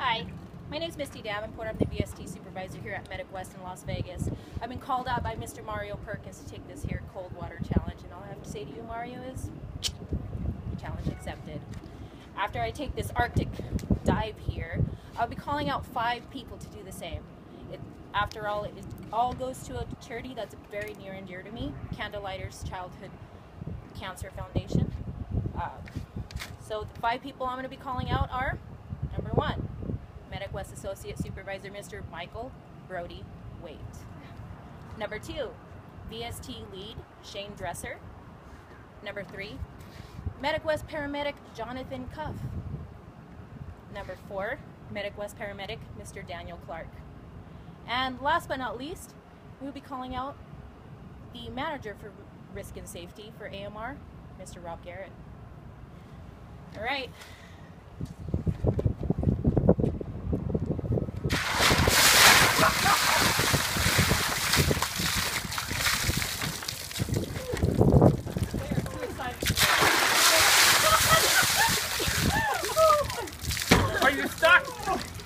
Hi, my name is Misty Davenport. I'm the VST supervisor here at Medic West in Las Vegas. I've been called out by Mr. Mario Perkins to take this here cold water challenge, and all I have to say to you, Mario, is challenge accepted. After I take this Arctic dive here, I'll be calling out five people to do the same. It, after all, it all goes to a charity that's very near and dear to me, Candlelighters Childhood Cancer Foundation. Uh, so the five people I'm going to be calling out are number one, Medic West Associate Supervisor Mr. Michael Brody Waite. Number two, VST Lead Shane Dresser. Number three, Medic West Paramedic Jonathan Cuff. Number four, Medic West Paramedic Mr. Daniel Clark. And last but not least, we'll be calling out the manager for risk and safety for AMR, Mr. Rob Garrett. All right. you're stuck.